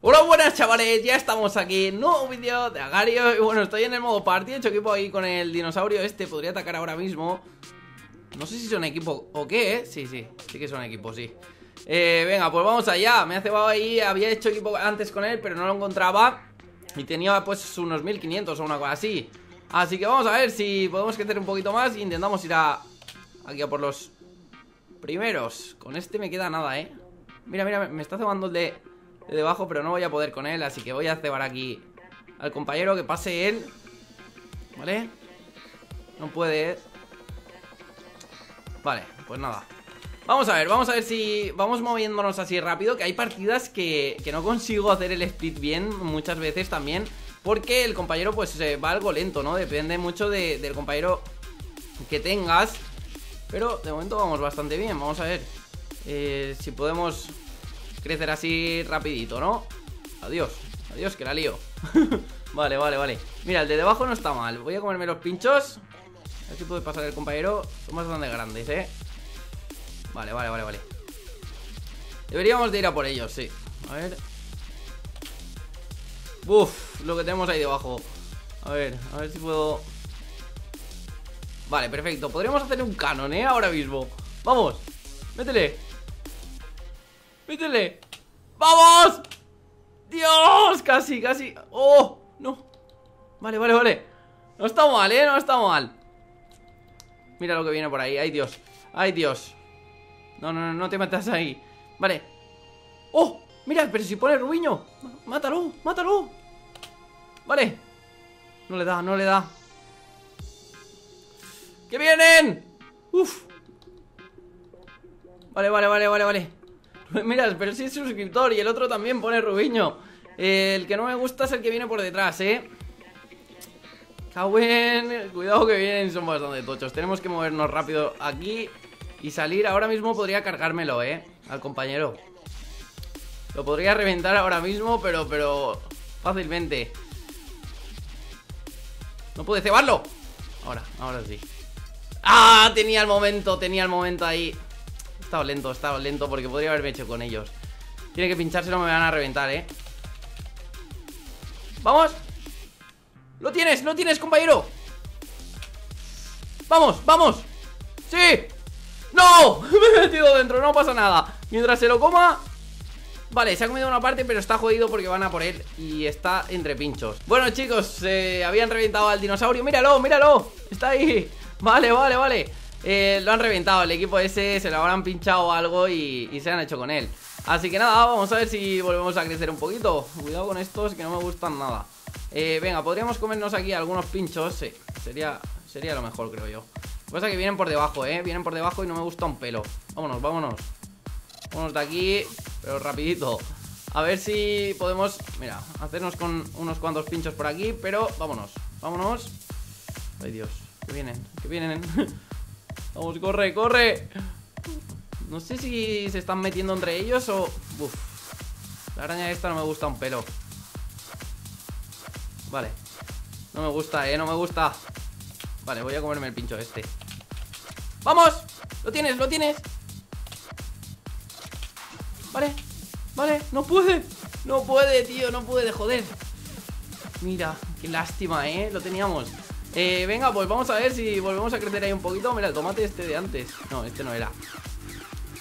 Hola buenas chavales, ya estamos aquí, nuevo vídeo de Agario. Y bueno, estoy en el modo party, he hecho equipo ahí con el dinosaurio este Podría atacar ahora mismo. No sé si son equipo o qué, ¿eh? Sí, sí, sí que son equipo, sí. Eh, Venga, pues vamos allá, me ha cebado ahí Había hecho equipo antes con él, pero no lo encontraba. Y tenía pues unos 1500 o una cosa así. Así que vamos a ver si podemos crecer un poquito más. Y intentamos ir a... Aquí a por los primeros. Con este me queda nada, ¿eh? Mira, mira, me está cebando el de de debajo, pero no voy a poder con él, así que voy a cebar aquí al compañero que pase él. ¿Vale? No puede. Vale, pues nada. Vamos a ver, vamos a ver si vamos moviéndonos así rápido, que hay partidas que, que no consigo hacer el split bien muchas veces también, porque el compañero pues va algo lento, ¿no? Depende mucho del compañero que tengas, pero de momento vamos bastante bien, vamos a ver eh, si podemos crecer así rapidito, ¿no? Adiós, adiós que la lío. Vale, vale, vale. Mira, el de debajo no está mal. Voy a comerme los pinchos. A ver si puede pasar el compañero. Son bastante grandes, ¿eh? Vale, vale, vale, vale. Deberíamos de ir a por ellos, sí. A ver. Uf, lo que tenemos ahí debajo. A ver, a ver si puedo. Vale, perfecto. Podríamos hacer un canon, ¿eh? Ahora mismo. Vamos, métele ¡Métele! ¡Vamos! ¡Dios! Casi, casi ¡Oh! No Vale, vale, vale No está mal, ¿eh? No está mal Mira lo que viene por ahí ¡Ay, Dios! ¡Ay, Dios! No, no, no, no te metas ahí Vale ¡Oh! Mira, pero si pone ruiño ¡Mátalo! ¡Mátalo! Vale No le da, no le da ¡Que vienen! ¡Uf! Vale, vale, vale, vale, vale Mira, pero sí es suscriptor y el otro también pone Rubiño. el que no me gusta es el que viene por detrás, ¿eh? Cauen, cuidado que vienen, son bastante tochos. Tenemos que movernos rápido aquí y salir. Ahora mismo podría cargármelo, ¿eh? Al compañero. Lo podría reventar ahora mismo, pero, pero... Fácilmente. No puede cebarlo. Ahora, ahora sí. ¡Ah! Tenía el momento, tenía el momento ahí estado lento, he estado lento porque podría haberme hecho con ellos Tiene que pincharse, no me van a reventar, ¿eh? ¡Vamos! ¡Lo tienes! ¡Lo tienes, compañero! ¡Vamos! ¡Vamos! ¡Sí! ¡No! Me he metido dentro, no pasa nada Mientras se lo coma Vale, se ha comido una parte, pero está jodido porque van a por él Y está entre pinchos Bueno, chicos, se habían reventado al dinosaurio ¡Míralo, míralo! Está ahí Vale, vale, vale eh, lo han reventado, el equipo ese se lo habrán pinchado algo y, se han hecho con él. Así que nada, vamos a ver si volvemos a crecer un poquito. Cuidado con estos que no me gustan nada. Eh, Venga, podríamos comernos aquí algunos pinchos Sí, sería, sería lo mejor creo yo. Lo que pasa es que vienen por debajo, eh Vienen por debajo y no me gusta un pelo. Vámonos, vámonos. Vámonos de aquí, pero rapidito. A ver si podemos, mira, hacernos con unos cuantos pinchos por aquí Pero vámonos, vámonos. Ay Dios, que vienen, que vienen Vamos, corre, corre. No sé si se están metiendo entre ellos o... Uf La araña esta no me gusta un pelo. Vale. No me gusta, eh, no me gusta. Vale, voy a comerme el pincho este. ¡Vamos! ¡Lo tienes, lo tienes! Vale, vale, no puede. No puede, tío, no puede, joder. Mira, qué lástima, eh Lo teníamos eh, venga, pues vamos a ver si volvemos a crecer ahí un poquito. Mira, el tomate este de antes. No, este no era.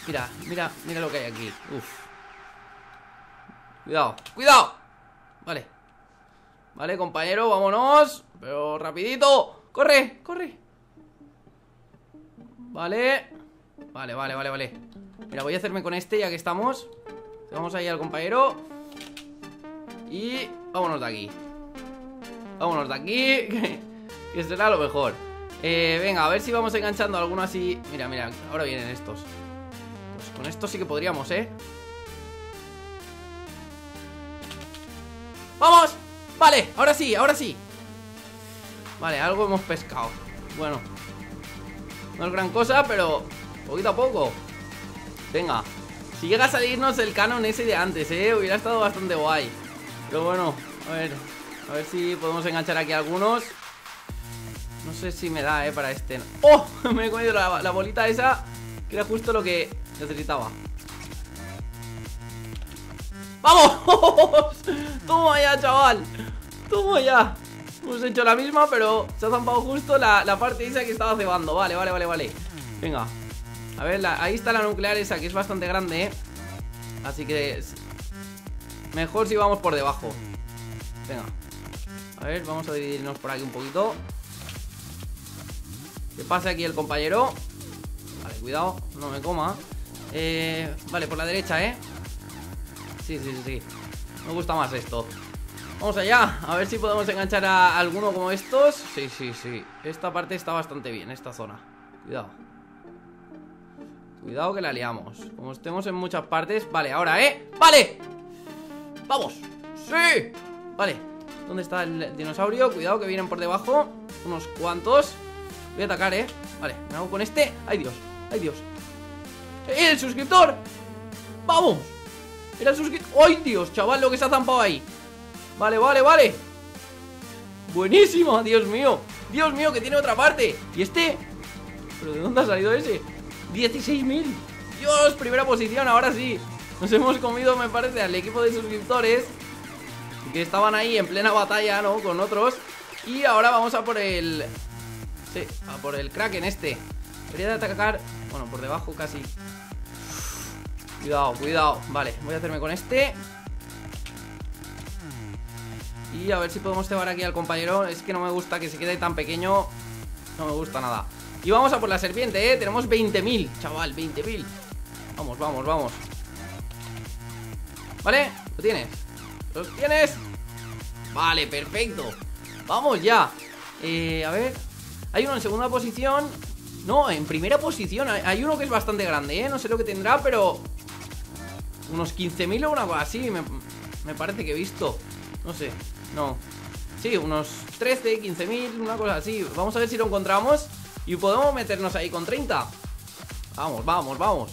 Mira, mira, mira lo que hay aquí. Uf. Cuidado, cuidado. Vale. Vale, compañero, vámonos. Pero rapidito. Corre, corre. Vale. Vale, vale, vale, vale. Mira, voy a hacerme con este ya que estamos. Vamos ahí al compañero. Y vámonos de aquí. Vámonos de aquí Que será lo mejor. Eh, Venga, a ver si vamos enganchando alguno así. Mira, mira, ahora vienen estos. Pues con estos sí que podríamos, ¿eh? ¡Vamos! Vale, ahora sí, ahora sí. Vale, algo hemos pescado. Bueno No es gran cosa, pero Poquito a poco. Venga Si llega a salirnos el canon ese de antes, ¿eh? Hubiera estado bastante guay. Pero bueno, a ver A ver si podemos enganchar aquí algunos no sé si me da, eh, para este. ¡Oh! Me he comido la, bolita esa Que era justo lo que necesitaba. ¡Vamos! Toma ya, chaval Toma ya Hemos hecho la misma, pero se ha zampado justo la, parte esa que estaba cebando. Vale, vale, vale, vale. Venga. A ver, ahí está la nuclear esa, que es bastante grande, ¿eh? Así que... Mejor si vamos por debajo. Venga. A ver, vamos a dividirnos por aquí un poquito ¿Qué pasa aquí el compañero? Vale, cuidado, no me coma eh, Vale, por la derecha, ¿eh? Sí, sí, sí, sí Me gusta más esto Vamos allá, a ver si podemos enganchar a alguno como estos Sí, sí, sí Esta parte está bastante bien, esta zona Cuidado Cuidado que la liamos Como estemos en muchas partes Vale, ahora, ¿eh? ¡Vale! ¡Vamos! ¡Sí! Vale ¿Dónde está el dinosaurio? Cuidado que vienen por debajo Unos cuantos Voy a atacar, ¿eh? Vale, me hago con este ¡Ay, Dios! ¡Ay, Dios! ¡Eh, el suscriptor! ¡Vamos! Era el suscriptor ¡Ay, Dios! Chaval, lo que se ha zampado ahí Vale, vale, vale Buenísimo, Dios mío Dios mío, que tiene otra parte ¿Y este? ¿Pero de dónde ha salido ese? 16.000 Dios, primera posición, ahora sí Nos hemos comido, me parece, al equipo de suscriptores Que estaban ahí en plena batalla, ¿no? Con otros Y ahora vamos a por el... A por el Kraken este. Debería de atacar... Bueno, por debajo casi. Cuidado, cuidado. Vale, voy a hacerme con este. Y a ver si podemos cebar aquí al compañero. Es que no me gusta que se quede tan pequeño. No me gusta nada. Y vamos a por la serpiente, ¿eh? Tenemos 20.000, chaval, 20.000 Vamos, vamos, vamos. ¿Vale? ¿Lo tienes? ¿Lo tienes? Vale, perfecto. Vamos ya. Eh, A ver Hay uno en segunda posición No, en primera posición Hay uno que es bastante grande, ¿eh? No sé lo que tendrá, pero... Unos 15.000 o una cosa así me, me parece que he visto No sé no. Sí, unos 13, 15 mil, una cosa así. Vamos a ver si lo encontramos y podemos meternos ahí con 30. Vamos, vamos, vamos.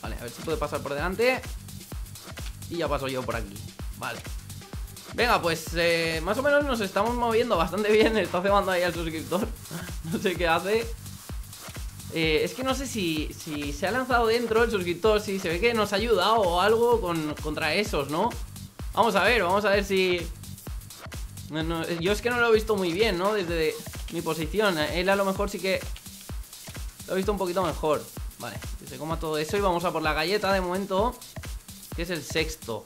Vale, a ver si puede pasar por delante. Y ya paso yo por aquí. Vale. Venga, pues eh, más o menos nos estamos moviendo bastante bien. Está cebando ahí al suscriptor. no sé qué hace. Eh, es que no sé si, si se ha lanzado dentro el suscriptor, si se ve que nos ha ayudado o algo con, contra esos, ¿no? Vamos a ver, vamos a ver si... yo es que no lo he visto muy bien, ¿no? Desde mi posición Él a lo mejor sí que lo he visto un poquito mejor Vale, que se coma todo eso y vamos a por la galleta de momento Que es el sexto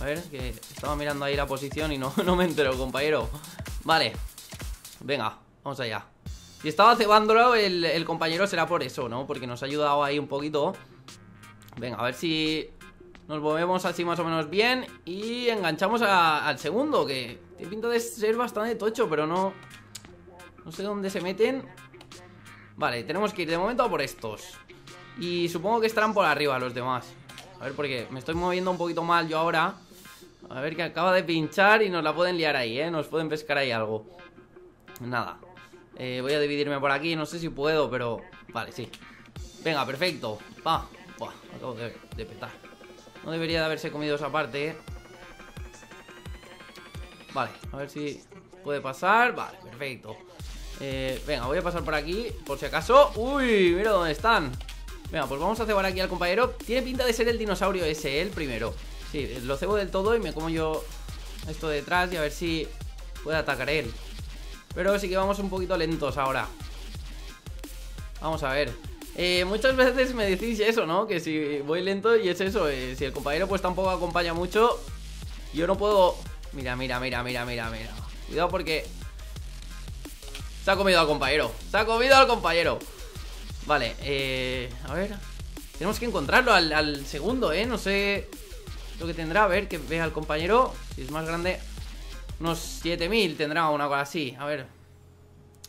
A ver, que estaba mirando ahí la posición y no, no me entero, compañero. Vale, venga, vamos allá. Si estaba cebándolo el, el compañero será por eso, ¿no? Porque nos ha ayudado ahí un poquito. Venga, a ver si nos movemos así más o menos bien Y enganchamos al segundo Que tiene pinta de ser bastante tocho Pero no... No sé dónde se meten. Vale, tenemos que ir de momento a por estos. Y supongo que estarán por arriba los demás. A ver, porque me estoy moviendo un poquito mal yo ahora A ver que acaba de pinchar y nos la pueden liar ahí, ¿eh? Nos pueden pescar ahí algo. Nada. Eh, Voy a dividirme por aquí, no sé si puedo, pero... Vale, sí. Venga, perfecto. Va, acabo de, de petar. No debería de haberse comido esa parte, ¿eh? Vale, a ver si puede pasar. Vale, perfecto. Eh, Venga, voy a pasar por aquí, por si acaso. Uy, mira dónde están. Venga, pues vamos a cebar aquí al compañero. Tiene pinta de ser el dinosaurio ese, el primero Sí, lo cebo del todo y me como yo Esto detrás y a ver si Puede atacar él Pero sí que vamos un poquito lentos ahora Vamos a ver eh, muchas veces me decís eso, ¿no? Que si voy lento y es eso, eh, si el compañero pues tampoco acompaña mucho, yo no puedo... Mira, mira, mira, mira, mira, mira. Cuidado porque... Se ha comido al compañero, se ha comido al compañero. Vale, eh... A ver... Tenemos que encontrarlo al, segundo, ¿eh? No sé lo que tendrá, a ver, que vea al compañero Si es más grande Unos 7000 tendrá una cosa así. A ver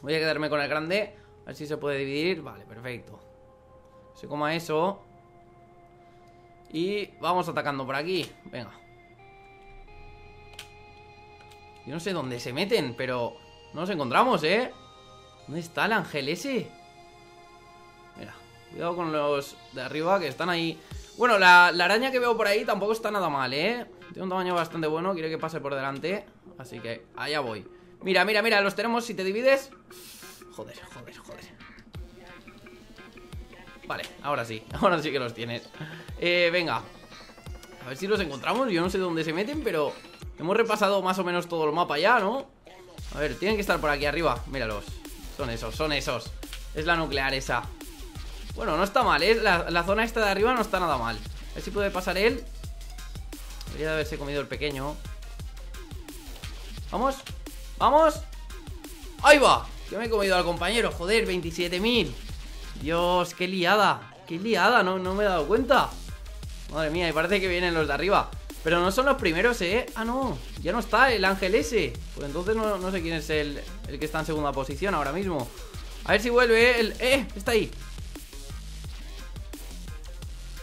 Voy a quedarme con el grande A ver si se puede dividir. Vale, perfecto. Se coma eso. Y vamos atacando por aquí. Venga. Yo no sé dónde se meten Pero no nos encontramos, ¿eh? ¿Dónde está el ángel ese? Mira, cuidado con los de arriba que están ahí Bueno, la, araña que veo por ahí tampoco está nada mal, ¿eh? Tiene un tamaño bastante bueno Quiere que pase por delante Así que allá voy. Mira, mira, mira, los tenemos si te divides. Joder, joder, joder. Vale, ahora sí, ahora sí que los tienes. Eh, Venga. A ver si los encontramos Yo no sé dónde se meten, pero Hemos repasado más o menos todo el mapa ya, ¿no? A ver, tienen que estar por aquí arriba Míralos. Son esos, son esos. Es la nuclear esa Bueno, no está mal, ¿eh? La, zona esta de arriba no está nada mal. A ver si puede pasar él. Debería de haberse comido el pequeño. Vamos Vamos. ¡Ahí va! Yo me he comido al compañero, joder, 27.000 Dios, qué liada Qué liada, no, no me he dado cuenta. Madre mía, y parece que vienen los de arriba. Pero no son los primeros, ¿eh? Ah, no, ya no está el ángel ese. Pues entonces no, sé quién es el, el que está en segunda posición ahora mismo. A ver si vuelve el... ¡Eh! Está ahí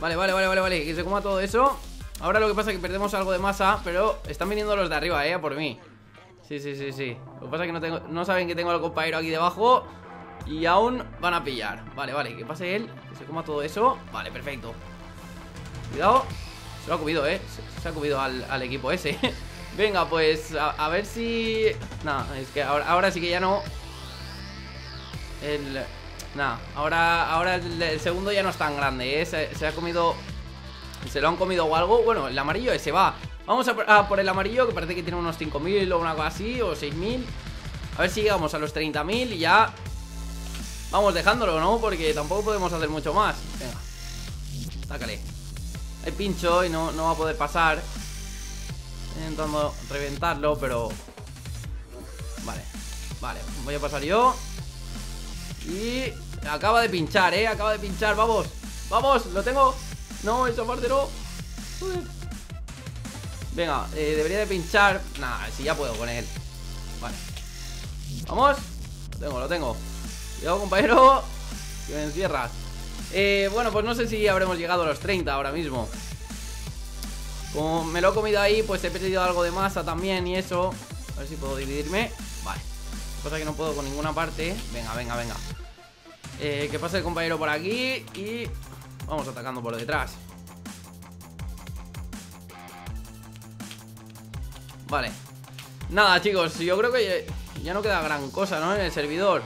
Vale, vale, vale, vale, vale. Que se coma todo eso. Ahora lo que pasa es que perdemos algo de masa Pero están viniendo los de arriba, ¿eh? por mí. Sí, sí, sí, sí. Lo que pasa es que no, tengo, no saben que tengo al compañero aquí debajo Y aún van a pillar. Vale, vale, que pase él Que se coma todo eso. Vale, perfecto. Cuidado. Se lo ha comido, ¿eh? Se, ha comido al, equipo ese. Venga, pues a, ver si... No, es que ahora, sí que ya no. El... Nada, ahora, ahora el, segundo ya no es tan grande, ¿eh? se, ha comido... Se lo han comido o algo. Bueno, el amarillo ese va. Vamos a por, el amarillo que parece que tiene unos 5.000 o una cosa así O 6.000 A ver si llegamos a los 30.000 y ya Vamos dejándolo, ¿no? Porque tampoco podemos hacer mucho más. Venga Sácale Hay pincho y no, no va a poder pasar. Intentando reventarlo, pero... Vale, vale, voy a pasar yo. Y... Acaba de pinchar, ¿eh? Acaba de pinchar, vamos. Vamos, lo tengo. No, esa parte no. Venga, eh, debería de pinchar. Nada, si ya puedo con él. Vale. Vamos. Lo tengo, lo tengo. Cuidado, compañero Que me encierras. Eh, Bueno, pues no sé si habremos llegado a los 30 ahora mismo. Como me lo he comido ahí Pues he perdido algo de masa también y eso. A ver si puedo dividirme. Vale. Cosa que no puedo con ninguna parte. Venga, venga, venga eh, Que pase el compañero por aquí Y vamos atacando por detrás. Vale. Nada, chicos, yo creo que ya, no queda gran cosa, ¿no? En el servidor.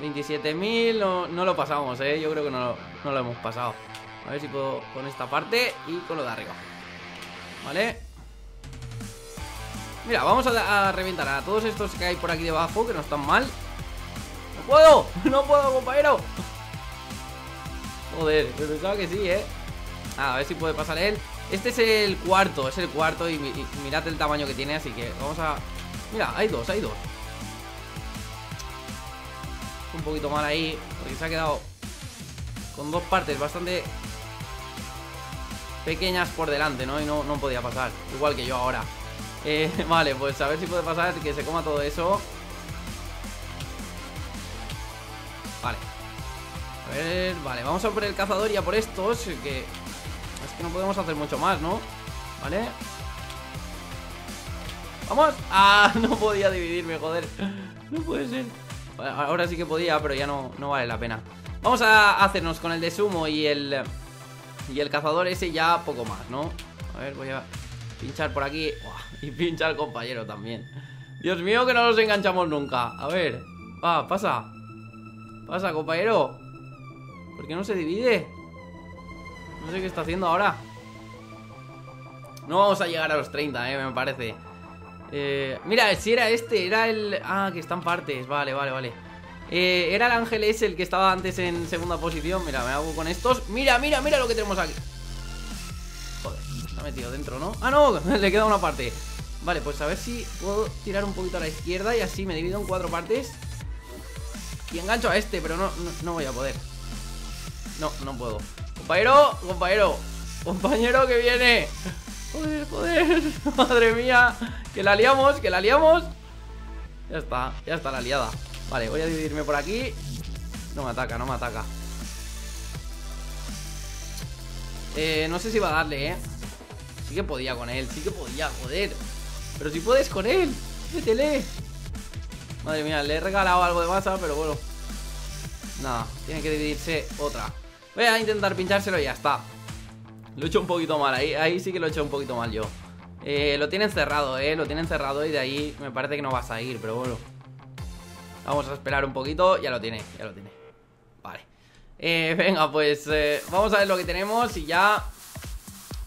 27.000 no, no lo pasamos, ¿eh? Yo creo que no, lo hemos pasado. A ver si puedo con esta parte y con lo de arriba. Vale. Mira, vamos a, reventar a todos estos que hay por aquí debajo Que no están mal. ¡No puedo! ¡No puedo, compañero! Joder, pensaba que sí, ¿eh? a ver si puede pasar él este es el cuarto, es el cuarto y, mirad el tamaño que tiene, así que vamos a... Mira, hay dos, hay dos Un poquito mal ahí, porque se ha quedado con dos partes bastante pequeñas por delante, ¿no? Y no, no podía pasar, igual que yo ahora eh, Vale, pues a ver si puede pasar que se coma todo eso Vale A ver, vale, vamos a por el cazador y a por estos Que es que no podemos hacer mucho más, ¿no? ¿Vale? ¡Vamos! ¡Ah! No podía dividirme, joder No puede ser Ahora sí que podía, pero ya no, no vale la pena Vamos a hacernos con el de sumo y el... Y el cazador ese ya poco más, ¿no? A ver, voy a pinchar por aquí Y pinchar compañero también Dios mío, que no nos enganchamos nunca A ver, va, pasa Pasa, compañero ¿Por qué no se divide? No sé qué está haciendo ahora. No vamos a llegar a los 30, eh, me parece. Eh, Mira, si era este, era el... Ah, que está en partes, vale, vale, vale. Eh, Era el ángel ese el que estaba antes en segunda posición. Mira, me hago con estos. Mira, mira, mira lo que tenemos aquí. Joder, está metido dentro, ¿no? Ah, no, le queda una parte. Vale, pues a ver si puedo tirar un poquito a la izquierda Y así me divido en cuatro partes Y engancho a este, pero no, no voy a poder. No, no puedo. Compañero, compañero Compañero que viene. Joder, joder Madre mía. Que la liamos, que la liamos. Ya está, ya está la liada. Vale, voy a dividirme por aquí. No me ataca, no me ataca. Eh, no sé si va a darle, eh. Sí que podía con él, sí que podía, joder. Pero si puedes con él Métele Madre mía, le he regalado algo de masa, pero bueno. Nada, tiene que dividirse otra. Voy a intentar pinchárselo y ya está. Lo he hecho un poquito mal, ahí, sí que lo he hecho un poquito mal yo. Eh, Lo tienen cerrado, eh, lo tienen cerrado y de ahí me parece que no va a salir, pero bueno. Vamos a esperar un poquito, ya lo tiene, ya lo tiene. Vale. Eh, Venga, pues eh, vamos a ver lo que tenemos y ya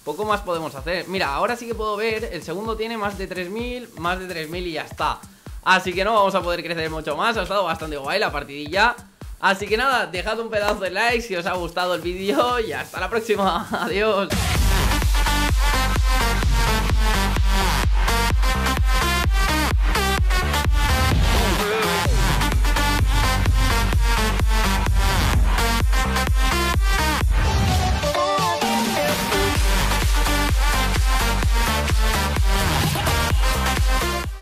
Poco más podemos hacer. Mira, ahora sí que puedo ver El segundo tiene más de 3.000 Más de 3.000 y ya está Así que no vamos a poder crecer mucho más. Ha estado bastante guay la partidilla. Así que nada, dejad un pedazo de like si os ha gustado el vídeo Y hasta la próxima, adiós